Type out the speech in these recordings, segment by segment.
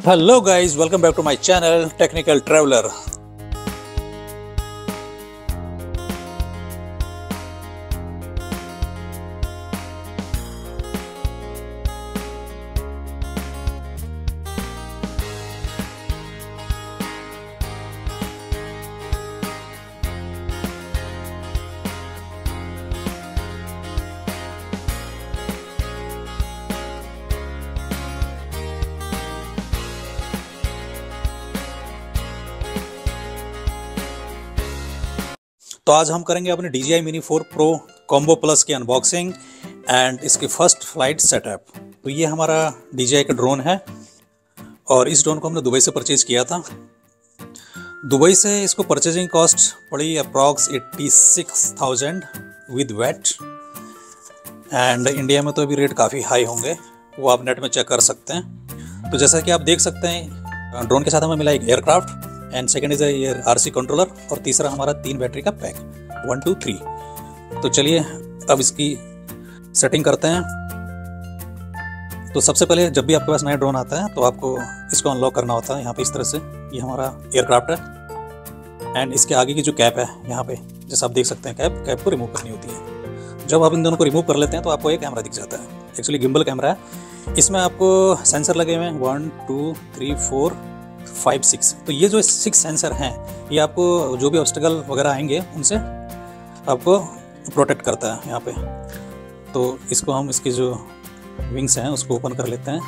Hello guys, welcome back to my channel Technical Traveler. तो आज हम करेंगे अपने D DJI Mini 4 Pro Combo Plus की अनबॉक्सिंग एंड इसकी फ़र्स्ट फ़्लाइट सेटअप तो ये हमारा DJI का ड्रोन है और इस ड्रोन को हमने दुबई से परचेज़ किया था। दुबई से इसको परचेजिंग कॉस्ट पड़ी approx eighty six thousand with weight and India में तो अभी रेट काफ़ी हाई होंगे, वो आप नेट में चेक कर सकते हैं। तो जैसा कि आप देख सकते हैं ड्रोन के साथ हमें मिला एक एयरक्राफ्ट एंड सेकेंड इज़ ये आर सी कंट्रोलर और तीसरा हमारा तीन बैटरी का पैक। वन टू थ्री तो चलिए, अब इसकी सेटिंग करते हैं। तो सबसे पहले जब भी आपके पास नया ड्रोन आता है तो आपको इसको अनलॉक करना होता है। यहाँ पे इस तरह से ये हमारा एयरक्राफ्ट है। एंड इसके आगे की जो कैप है, यहाँ पे, जैसे आप देख सकते हैं कैप कैप को रिमूव करनी होती है। जब आप इन दोनों को रिमूव कर लेते हैं तो आपको एक कैमरा दिख जाता है। एक्चुअली गिम्बल कैमरा है। इसमें आपको सेंसर लगे हुए हैं। One two three four five six तो ये जो सिक्स सेंसर हैं, ये आपको जो भी ऑब्स्टिकल वगैरह आएँगे, उनसे आपको प्रोटेक्ट करता है यहाँ पे। तो इसको हम इसकी जो विंग्स हैं, उसको ओपन कर लेते हैं।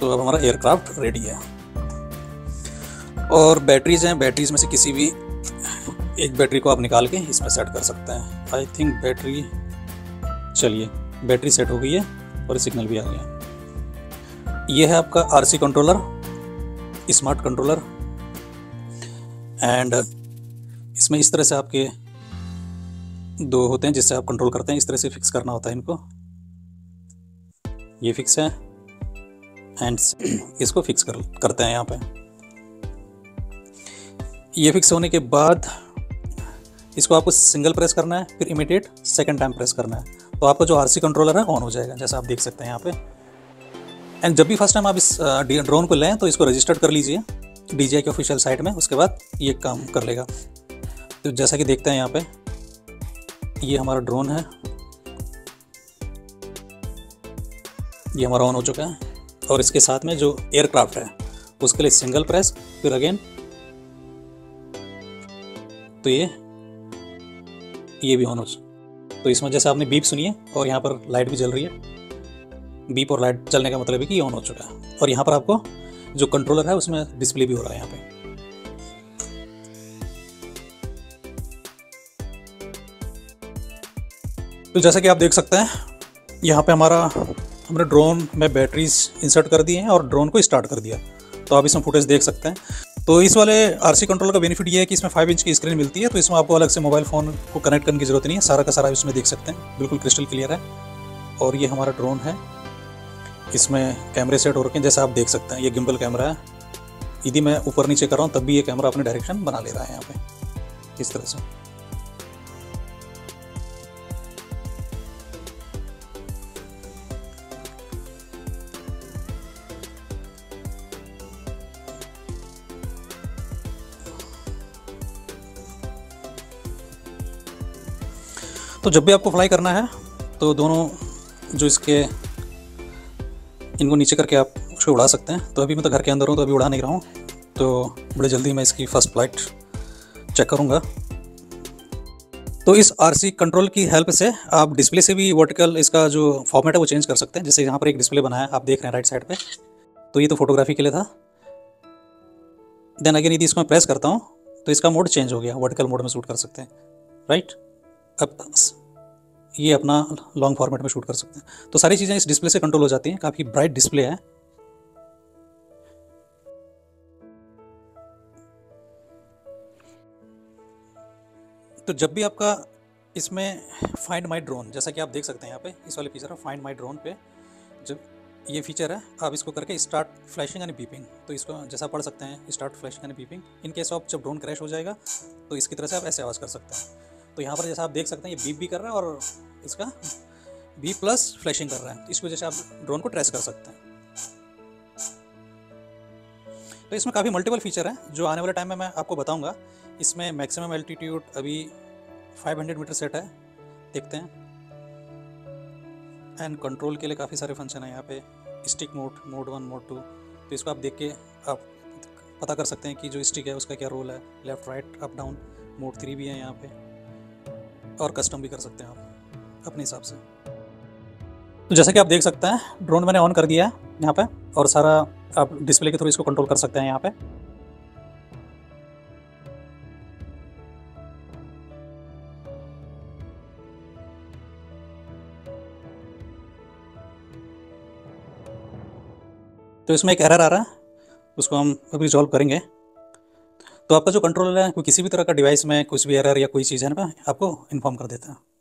तो अब हमारा एयरक्राफ्ट रेडी है। और बैटरीज हैं बैटरीज में से किसी भी एक बैटरी को आप निकाल के इसमें सेट कर सकते हैं। आई थिंक बैटरी चलिए बैटरी सेट हो गई है। और सिग्नल भी आ गया। ये है आपका RC controller smart controller and इसमें इस तरह से आपके दो होते हैं जिससे आप कंट्रोल करते हैं। इस तरह से फिक्स करना होता है इनको। ये फिक्स है एंड इसको फिक्स कर, करते हैं यहाँ पे। ये फिक्स होने के बाद इसको आपको सिंगल प्रेस करना है, फिर इमीडिएट सेकंड टाइम प्रेस करना है। तो आपका जो आरसी कंट्रोलर है ऑन हो जाएगा, जैसा आप देख सकते हैं यहाँ पे। एंड जब भी फ़र्स्ट टाइम आप इस ड्रोन को लें तो इसको रजिस्टर्ड कर लीजिए डी के ऑफिशियल साइट में, उसके बाद ये काम कर लेगा। तो जैसा कि देखते हैं यहाँ पे, ये हमारा ड्रोन है। ये हमारा ऑन हो चुका है। और इसके साथ में जो एयरक्राफ्ट है, उसके लिए सिंगल प्रेस फिर अगेन तो ये ये भी ऑन हो तो इसमें जैसे आपने बीप सुनी है, और यहाँ पर लाइट भी जल रही है। बीप और लाइट चलने का मतलब है कि ऑन हो चुका है। और यहाँ पर आपको जो कंट्रोलर है, उसमें डिस्प्ले भी हो रहा है यहाँ पे। तो जैसा कि आप देख सकते हैं, यहाँ पे हमारा, हमने ड्रोन में बैटरीज इंसर्ट कर दी हैं और ड्रोन को स्टार्ट कर दिया। तो आप इसमें फुटेज देख सकते हैं। तो इस वाले आर कंट्रोल का बेनिफिट ये है कि इसमें फाइव इंच की स्क्रीन मिलती है तो इसमें आपको अलग से मोबाइल फ़ोन को कनेक्ट करने की ज़रूरत नहीं है। सारा का सारा इसमें देख सकते हैं। बिल्कुल क्रिस्टल क्लियर है। और ये हमारा ड्रोन है। इसमें कैमरे सेट हो रखे हैं, जैसा आप देख सकते हैं। ये गिम्बल कैमरा है। यदि मैं ऊपर नीचे कर रहा हूँ, तब भी ये कैमरा अपने डायरेक्शन बना ले रहा है यहाँ पे। इस तरह से। तो जब भी आपको फ्लाई करना है तो दोनों जो इसके, इनको नीचे करके आप उसको उड़ा सकते हैं। तो अभी मैं तो घर के अंदर हूँ तो अभी उड़ा नहीं रहा हूँ। तो बड़े जल्दी मैं इसकी फ़र्स्ट फ़्लाइट चेक करूँगा। तो इस आरसी कंट्रोल की हेल्प से आप डिस्प्ले से भी वर्टिकल इसका जो फॉर्मेट है, वो चेंज कर सकते हैं। जैसे यहाँ पर एक डिस्प्ले बना है, आप देख रहे हैं राइट साइड पे। तो ये तो फोटोग्राफी के लिए था। देन अगेन यदि इसको मैं प्रेस करता हूँ तो इसका मोड चेंज हो गया वर्टिकल मोड में शूट कर सकते हैं। राइट अब ये अपना लॉन्ग फॉर्मेट में शूट कर सकते हैं। तो सारी चीज़ें इस डिस्प्ले से कंट्रोल हो जाती हैं। काफ़ी ब्राइट डिस्प्ले है। तो जब भी आपका इसमें फाइंड माई ड्रोन जैसा कि आप देख सकते हैं यहाँ पे, इस वाले फीचर है फाइंड माई ड्रोन पे जब ये फीचर है, आप इसको करके स्टार्ट फ्लैशिंग एंड बीपिंग तो इसको जैसा पढ़ सकते हैं start flashing and beeping in case of जब ड्रोन क्रैश हो जाएगा तो इसकी तरह से आप ऐसे आवाज़ कर सकते हैं। तो यहाँ पर जैसा आप देख सकते हैं, ये बीप भी कर रहा है और इसका बी प्लस फ्लैशिंग कर रहा है। इस वजह से आप ड्रोन को ट्रेस कर सकते हैं। तो इसमें काफ़ी मल्टीपल फीचर हैं, जो आने वाले टाइम में मैं आपको बताऊँगा। इसमें मैक्सिमम एल्टीट्यूड अभी 500 मीटर सेट है। देखते हैं। एंड कंट्रोल के लिए काफ़ी सारे फ़ंक्शन हैं यहाँ पे। Stick mode mode one mode two तो इसको आप देख के आप पता कर सकते हैं कि जो स्टिक है, उसका क्या रोल है। Left right up down mode three भी है यहाँ पे। और कस्टम भी कर सकते हैं आप, अपने हिसाब से। तो जैसा कि आप देख सकते हैं ड्रोन मैंने ऑन कर दिया है यहाँ पे, और सारा आप डिस्प्ले के थ्रू इसको कंट्रोल कर सकते हैं यहाँ पे। तो इसमें एक एरर आ रहा है, उसको हम अभी रिजॉल्व करेंगे। तो आपका जो कंट्रोलर है कोई किसी भी तरह का डिवाइस में, कुछ भी एरर या कोई चीज़ है ना, आपको इन्फॉर्म कर देता है।